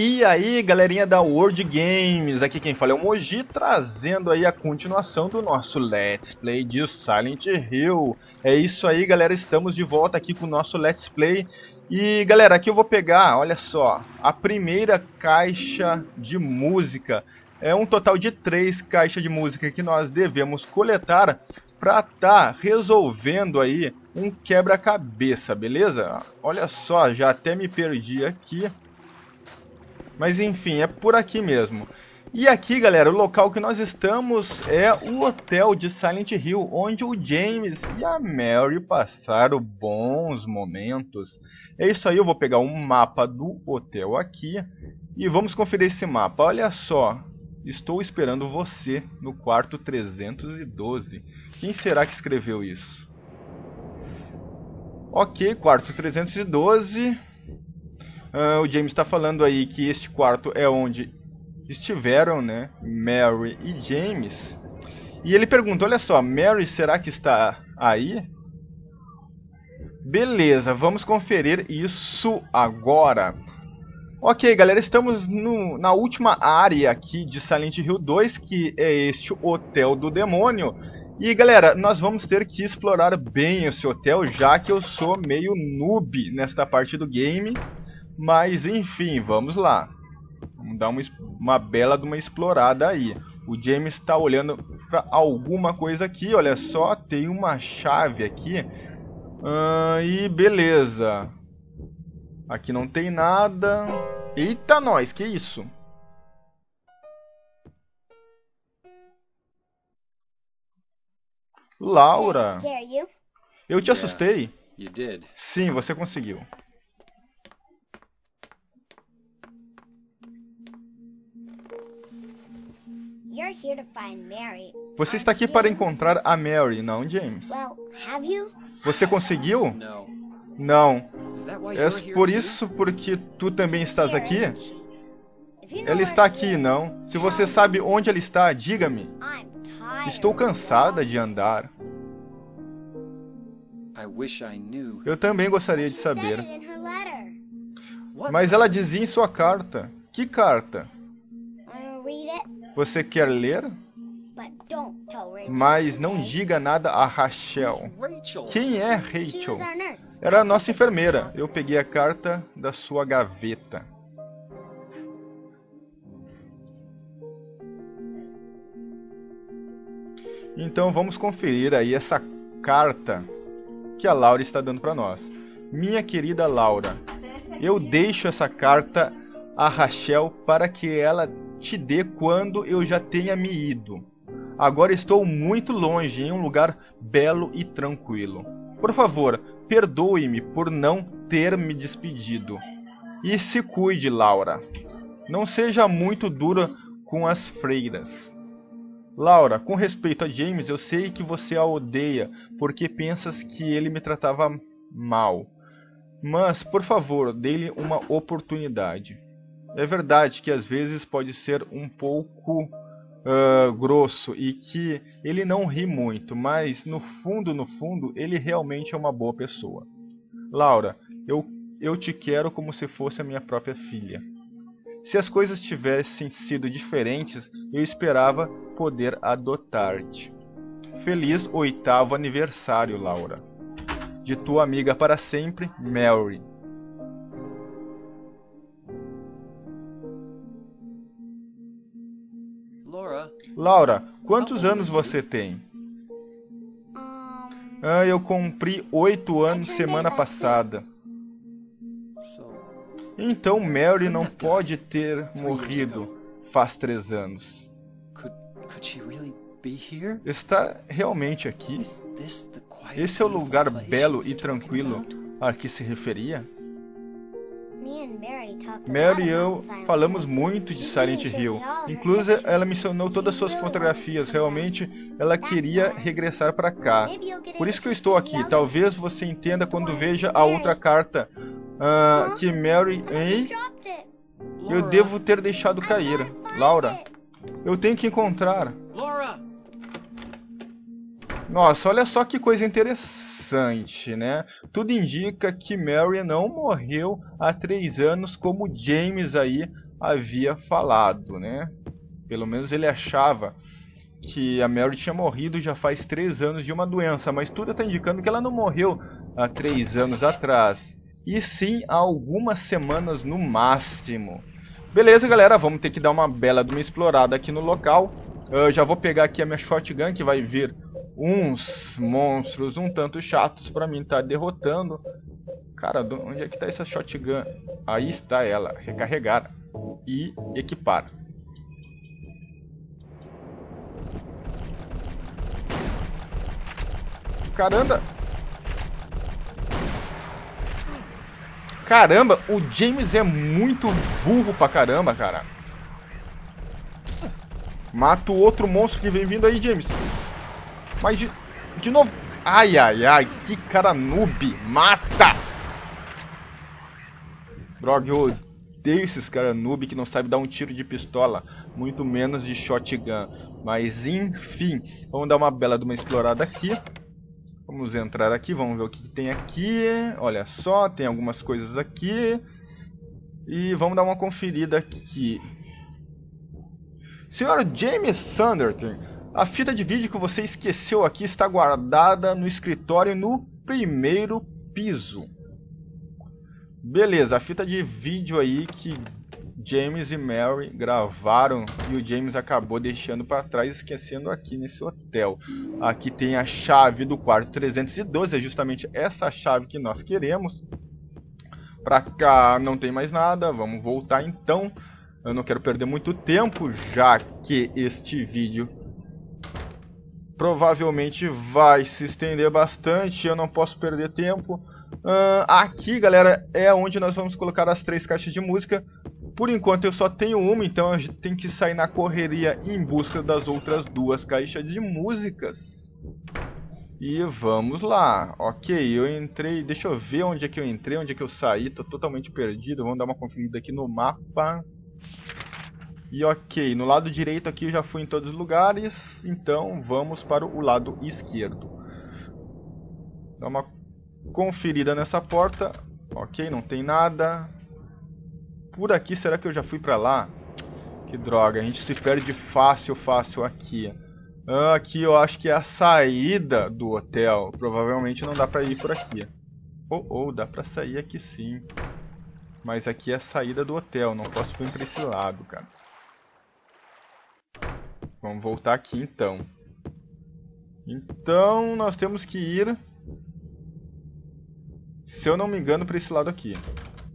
E aí, galerinha da World Games, aqui quem fala é o Moji, trazendo aí a continuação do nosso Let's Play de Silent Hill. É isso aí, galera, estamos de volta aqui com o nosso Let's Play. E, galera, aqui eu vou pegar, olha só, a primeira caixa de música. É um total de três caixas de música que nós devemos coletar para estar tá resolvendo aí um quebra-cabeça, beleza? Olha só, já até me perdi aqui. Mas enfim, é por aqui mesmo. E aqui, galera, o local que nós estamos é o hotel de Silent Hill, onde o James e a Mary passaram bons momentos. É isso aí, eu vou pegar um mapa do hotel aqui e vamos conferir esse mapa. Olha só, estou esperando você no quarto 312. Quem será que escreveu isso? Ok, quarto 312. Uh, o James está falando aí que este quarto é onde estiveram, né, Mary e James. E ele pergunta, olha só, Mary será que está aí? Beleza, vamos conferir isso agora. Ok, galera, estamos no, na última área aqui de Silent Hill 2, que é este Hotel do Demônio. E galera, nós vamos ter que explorar bem esse hotel, já que eu sou meio noob nesta parte do game. Mas enfim, vamos lá. Vamos dar uma, uma bela de uma explorada aí. O James está olhando para alguma coisa aqui. Olha só, tem uma chave aqui. Ah, e beleza. Aqui não tem nada. Eita nós, que isso? Laura. Eu te assustei. Sim, você conseguiu. Você está aqui para encontrar a Mary, não James? Você conseguiu? Não. É por isso porque tu também estás aqui? Ela está aqui, não. Se você sabe onde ela está, diga-me. Estou cansada de andar. Eu também gostaria de saber. Mas ela dizia em sua carta. Que carta? Você quer ler? Mas não diga nada a Rachel. Quem é Rachel? Era a nossa enfermeira. Eu peguei a carta da sua gaveta. Então vamos conferir aí essa carta que a Laura está dando para nós. Minha querida Laura, eu deixo essa carta a Rachel para que ela te dê quando eu já tenha me ido. Agora estou muito longe, em um lugar belo e tranquilo. Por favor, perdoe-me por não ter me despedido. E se cuide, Laura. Não seja muito dura com as freiras. Laura, com respeito a James, eu sei que você a odeia porque pensas que ele me tratava mal. Mas, por favor, dê-lhe uma oportunidade. É verdade que às vezes pode ser um pouco uh, grosso e que ele não ri muito, mas no fundo, no fundo, ele realmente é uma boa pessoa. Laura, eu, eu te quero como se fosse a minha própria filha. Se as coisas tivessem sido diferentes, eu esperava poder adotar-te. Feliz oitavo aniversário, Laura. De tua amiga para sempre, Mary. Laura, quantos anos você tem? Ah, eu cumpri oito anos semana passada. Então Mary não pode ter morrido faz três anos. Está realmente aqui? Esse é o lugar belo e tranquilo a que se referia? Mary e eu falamos muito de Silent Hill. Inclusive, ela mencionou todas as suas fotografias. Realmente, ela queria regressar para cá. Por isso que eu estou aqui. Talvez você entenda quando veja a outra carta uh, que Mary... Hein? Eu devo ter deixado cair. Laura, eu tenho que encontrar. Nossa, olha só que coisa interessante interessante, né? Tudo indica que Mary não morreu há três anos como James aí havia falado, né? Pelo menos ele achava que a Mary tinha morrido já faz três anos de uma doença, mas tudo está indicando que ela não morreu há três anos atrás, e sim há algumas semanas no máximo. Beleza, galera, vamos ter que dar uma bela de uma explorada aqui no local. Eu já vou pegar aqui a minha shotgun, que vai vir uns monstros um tanto chatos para mim tá derrotando. Cara, onde é que está essa shotgun? Aí está ela, recarregar e equipar. Caramba! Caramba, o James é muito burro pra caramba, cara. Mata o outro monstro que vem vindo aí, James. Mas de, de novo. Ai, ai, ai, que cara noob. Mata! Droga, eu odeio esses caras noob que não sabem dar um tiro de pistola. Muito menos de shotgun. Mas enfim, vamos dar uma bela de uma explorada aqui. Vamos entrar aqui, vamos ver o que, que, tem aqui. Olha só, tem algumas coisas aqui. E vamos dar uma conferida aqui. Senhor James Sanderton, a fita de vídeo que você esqueceu aqui está guardada no escritório no primeiro piso. Beleza, a fita de vídeo aí que James e Mary gravaram e o James acabou deixando para trás, esquecendo aqui nesse hotel. Aqui tem a chave do quarto 312, é justamente essa chave que nós queremos. Para cá não tem mais nada, vamos voltar então. Eu não quero perder muito tempo, já que este vídeo provavelmente vai se estender bastante, eu não posso perder tempo. Uh, aqui, galera, é onde nós vamos colocar as três caixas de música. Por enquanto eu só tenho uma, então a gente tem que sair na correria em busca das outras duas caixas de músicas. E vamos lá. Ok, eu entrei... Deixa eu ver onde é que eu entrei, onde é que eu saí. Tô totalmente perdido. Vamos dar uma conferida aqui no mapa. E ok, no lado direito aqui eu já fui em todos os lugares. Então vamos para o lado esquerdo. Dá uma conferida nessa porta. Ok, não tem nada por aqui, será que eu já fui pra lá? Que droga, a gente se perde fácil, fácil aqui. Ah, aqui eu acho que é a saída do hotel. Provavelmente não dá pra ir por aqui. Ou, oh, oh, dá pra sair aqui sim. Mas aqui é a saída do hotel, não posso vir pra esse lado, cara. Vamos voltar aqui então. Então nós temos que ir, se eu não me engano, para esse lado aqui.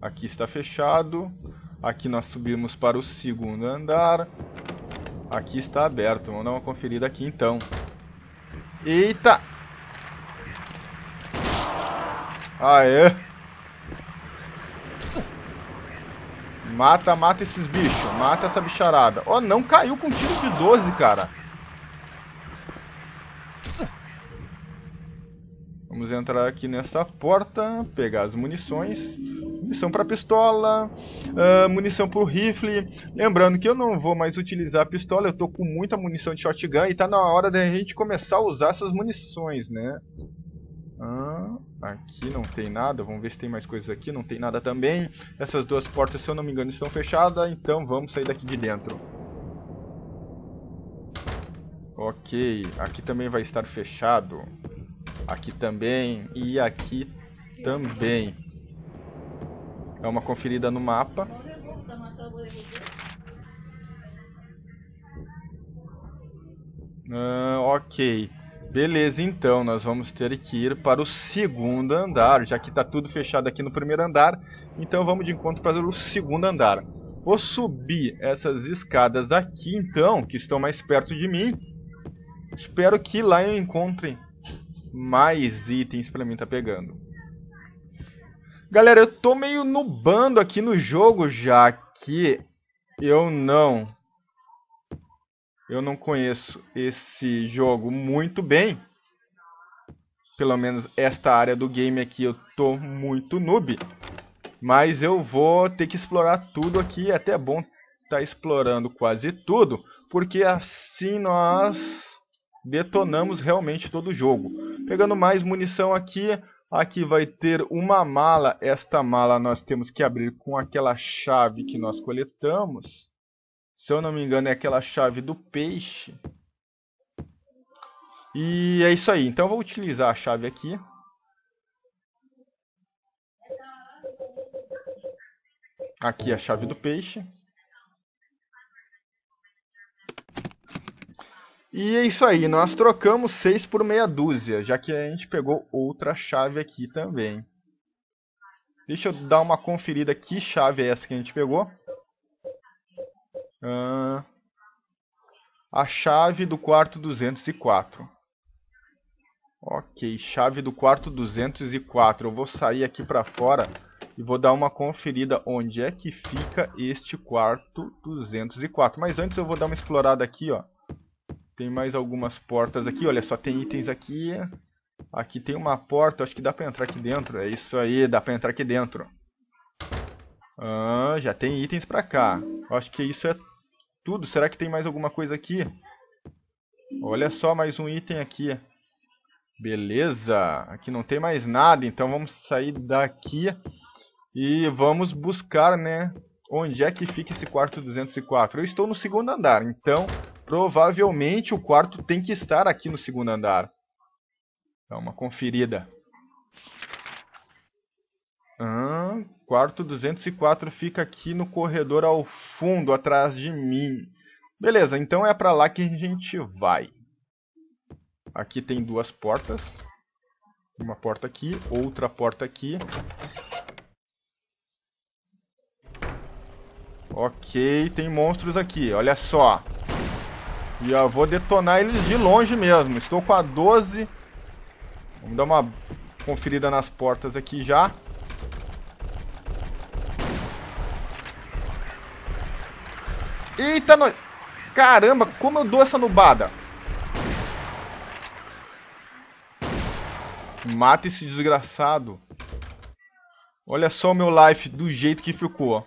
Aqui está fechado. Aqui nós subimos para o segundo andar. Aqui está aberto. Vamos dar uma conferida aqui então. Eita! Aê! Mata, mata esses bichos. Mata essa bicharada. Oh, não caiu com tiro de 12, cara. Vamos entrar aqui nessa porta, pegar as munições munição para pistola, uh, munição para o rifle. Lembrando que eu não vou mais utilizar a pistola, eu tô com muita munição de shotgun e tá na hora da gente começar a usar essas munições, né? Ah, aqui não tem nada, vamos ver se tem mais coisas aqui, não tem nada também. Essas duas portas, se eu não me engano, estão fechadas, então vamos sair daqui de dentro. Ok, aqui também vai estar fechado. Aqui também e aqui também. Dá uma conferida no mapa. Ah, ok. Beleza, então, nós vamos ter que ir para o segundo andar, já que está tudo fechado aqui no primeiro andar, então vamos de encontro para o segundo andar. Vou subir essas escadas aqui, então, que estão mais perto de mim. Espero que lá eu encontre mais itens para mim estar tá pegando. Galera, eu tô meio nubando aqui no jogo já que eu não eu não conheço esse jogo muito bem. Pelo menos esta área do game aqui eu tô muito noob. Mas eu vou ter que explorar tudo aqui. É até bom estar tá explorando quase tudo. Porque assim nós detonamos realmente todo o jogo. Pegando mais munição aqui. Aqui vai ter uma mala. Esta mala nós temos que abrir com aquela chave que nós coletamos. Se eu não me engano é aquela chave do peixe. E é isso aí. Então eu vou utilizar a chave aqui. Aqui a chave do peixe. E é isso aí, nós trocamos 6 por meia dúzia, já que a gente pegou outra chave aqui também. Deixa eu dar uma conferida que chave é essa que a gente pegou. Ah, a chave do quarto 204. Ok, chave do quarto 204. Eu vou sair aqui para fora e vou dar uma conferida onde é que fica este quarto 204. Mas antes eu vou dar uma explorada aqui, ó. Tem mais algumas portas aqui, olha só, tem itens aqui. Aqui tem uma porta, acho que dá pra entrar aqui dentro. É isso aí, dá pra entrar aqui dentro. Ah, já tem itens pra cá. Acho que isso é tudo. Será que tem mais alguma coisa aqui? Olha só, mais um item aqui. Beleza, aqui não tem mais nada, então vamos sair daqui e vamos buscar, né, onde é que fica esse quarto 204. Eu estou no segundo andar, então provavelmente o quarto tem que estar aqui no segundo andar. Dá uma conferida. Ah, quarto 204 fica aqui no corredor ao fundo, atrás de mim. Beleza, então é para lá que a gente vai. Aqui tem duas portas. Uma porta aqui, outra porta aqui. Ok, tem monstros aqui, olha só. E eu vou detonar eles de longe mesmo. Estou com a 12. Vamos dar uma conferida nas portas aqui já. Eita, no... caramba, como eu dou essa nubada? Mata esse desgraçado. Olha só o meu life do jeito que ficou.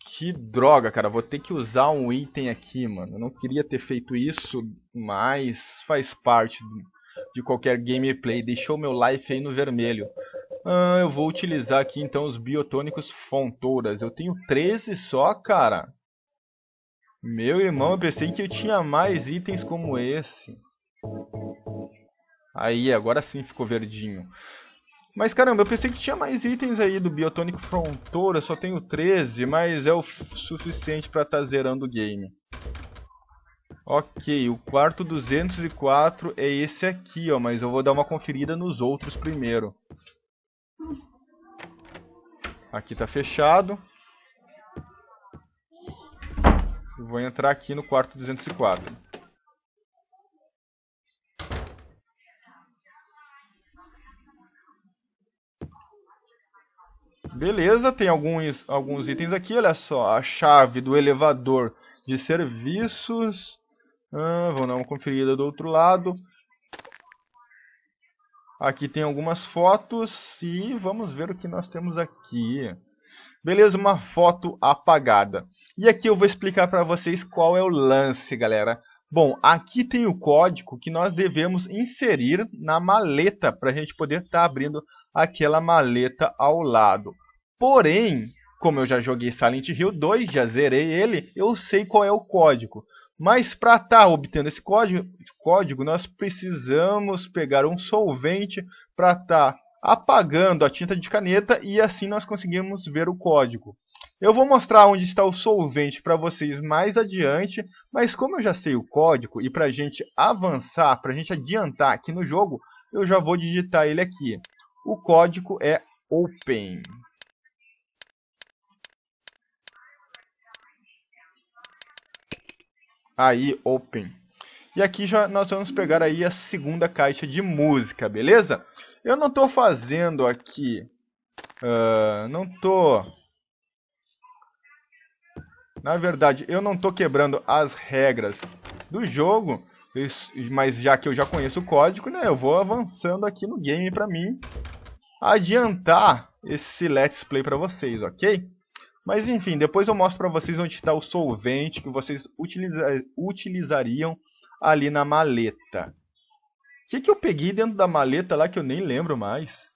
Que droga, cara. Vou ter que usar um item aqui, mano. Eu não queria ter feito isso, mas faz parte de qualquer gameplay. Deixou meu life aí no vermelho. Ah, eu vou utilizar aqui então os biotônicos fontouras. Eu tenho 13 só, cara. Meu irmão, eu pensei que eu tinha mais itens como esse. Aí, agora sim ficou verdinho. Mas caramba, eu pensei que tinha mais itens aí do Biotônico Frontoura, só tenho 13, mas é o suficiente para estar tá zerando o game. Ok, o quarto 204 é esse aqui, ó, mas eu vou dar uma conferida nos outros primeiro. Aqui tá fechado. Vou entrar aqui no quarto 204. Beleza, tem alguns, alguns itens aqui, olha só. A chave do elevador de serviços. Ah, vamos dar uma conferida do outro lado. Aqui tem algumas fotos e vamos ver o que nós temos aqui. Beleza, uma foto apagada. E aqui eu vou explicar para vocês qual é o lance, galera. Bom, aqui tem o código que nós devemos inserir na maleta para a gente poder estar tá abrindo aquela maleta ao lado. Porém, como eu já joguei Silent Hill 2, já zerei ele, eu sei qual é o código. Mas para estar tá obtendo esse código, código, nós precisamos pegar um solvente para estar tá apagando a tinta de caneta e assim nós conseguimos ver o código. Eu vou mostrar onde está o solvente para vocês mais adiante, mas como eu já sei o código e para a gente avançar, para a gente adiantar aqui no jogo, eu já vou digitar ele aqui. O código é OPEN. aí open. E aqui já nós vamos pegar aí a segunda caixa de música, beleza? Eu não estou fazendo aqui, uh, não tô, na verdade, eu não estou quebrando as regras do jogo, mas já que eu já conheço o código, né, eu vou avançando aqui no game para mim adiantar esse let's play para vocês, ok? Mas enfim, depois eu mostro para vocês onde está o solvente que vocês utiliza utilizariam ali na maleta. Que, que eu peguei dentro da maleta lá que eu nem lembro mais?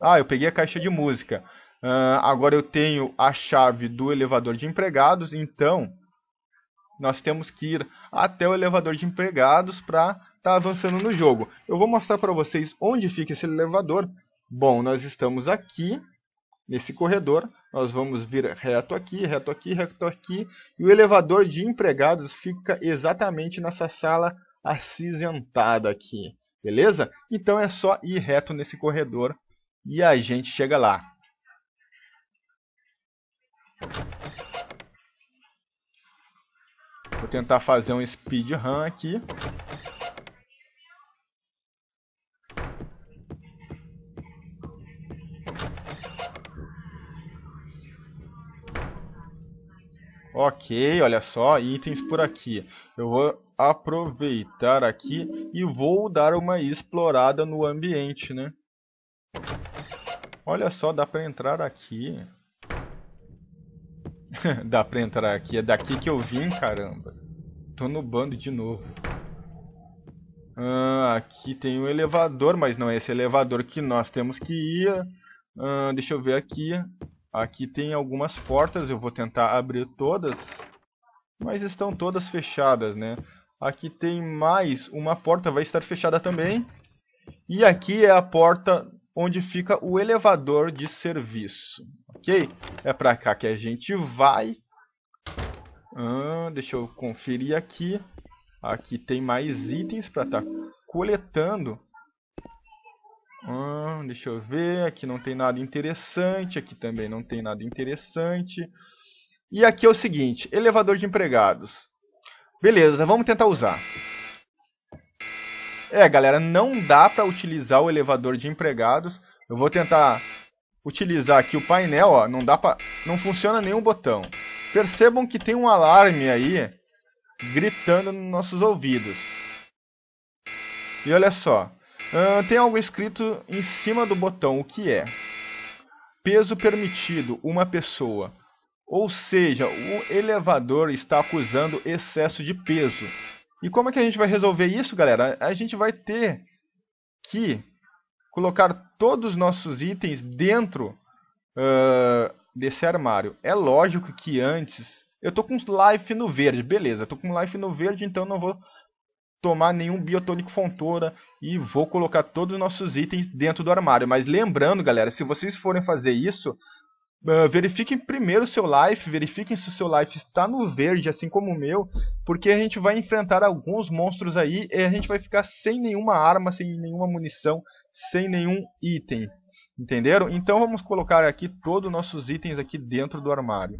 Ah, eu peguei a caixa de música. Uh, agora eu tenho a chave do elevador de empregados, então nós temos que ir até o elevador de empregados para estar tá avançando no jogo. Eu vou mostrar para vocês onde fica esse elevador. Bom, nós estamos aqui nesse corredor. Nós vamos vir reto aqui, reto aqui, reto aqui. E o elevador de empregados fica exatamente nessa sala acinzentada aqui. Beleza? Então é só ir reto nesse corredor e a gente chega lá. Vou tentar fazer um speedrun aqui. Ok, olha só, itens por aqui. Eu vou aproveitar aqui e vou dar uma explorada no ambiente, né? Olha só, dá pra entrar aqui. dá pra entrar aqui. É daqui que eu vim, caramba. Tô no bando de novo. Ah, aqui tem um elevador, mas não é esse elevador que nós temos que ir. Ah, deixa eu ver aqui. Aqui tem algumas portas, eu vou tentar abrir todas, mas estão todas fechadas, né? Aqui tem mais uma porta, vai estar fechada também. E aqui é a porta onde fica o elevador de serviço, ok? É para cá que a gente vai. Ah, deixa eu conferir aqui. Aqui tem mais itens para estar tá coletando. Hum, deixa eu ver, aqui não tem nada interessante, aqui também não tem nada interessante. E aqui é o seguinte, elevador de empregados. Beleza, vamos tentar usar. É, galera, não dá para utilizar o elevador de empregados. Eu vou tentar utilizar aqui o painel, ó, não dá para, não funciona nenhum botão. Percebam que tem um alarme aí gritando nos nossos ouvidos. E olha só, Uh, tem algo escrito em cima do botão, o que é? Peso permitido, uma pessoa. Ou seja, o elevador está acusando excesso de peso. E como é que a gente vai resolver isso, galera? A gente vai ter que colocar todos os nossos itens dentro uh, desse armário. É lógico que antes... Eu tô com life no verde, beleza. Tô com life no verde, então não vou tomar nenhum biotônico fontora e vou colocar todos os nossos itens dentro do armário. Mas lembrando, galera, se vocês forem fazer isso, uh, verifiquem primeiro o seu life, verifiquem se o seu life está no verde, assim como o meu, porque a gente vai enfrentar alguns monstros aí e a gente vai ficar sem nenhuma arma, sem nenhuma munição, sem nenhum item. Entenderam? Então vamos colocar aqui todos os nossos itens aqui dentro do armário.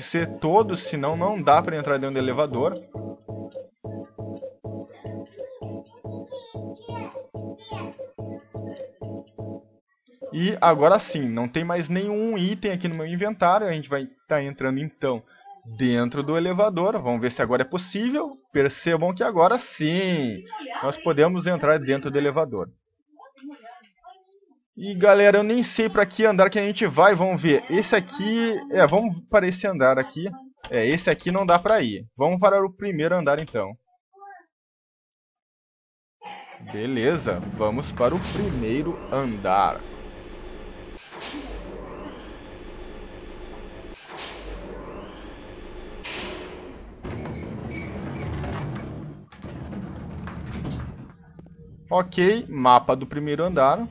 Que ser todos, senão não dá para entrar dentro do elevador. E agora sim, não tem mais nenhum item aqui no meu inventário. A gente vai estar tá entrando então dentro do elevador. Vamos ver se agora é possível. Percebam que agora sim, nós podemos entrar dentro do elevador. E galera, eu nem sei para que andar que a gente vai, vamos ver. Esse aqui, é, vamos para esse andar aqui. É, esse aqui não dá para ir. Vamos para o primeiro andar então. Beleza, vamos para o primeiro andar. Ok, mapa do primeiro andar.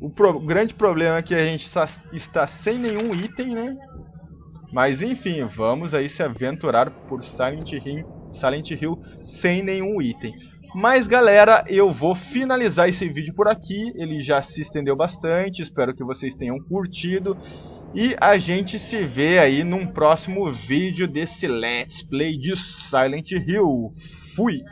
O pro, grande problema é que a gente está sem nenhum item, né? Mas enfim, vamos aí se aventurar por Silent Hill, Silent Hill sem nenhum item. Mas galera, eu vou finalizar esse vídeo por aqui. Ele já se estendeu bastante, espero que vocês tenham curtido. E a gente se vê aí num próximo vídeo desse Let's Play de Silent Hill. Fui!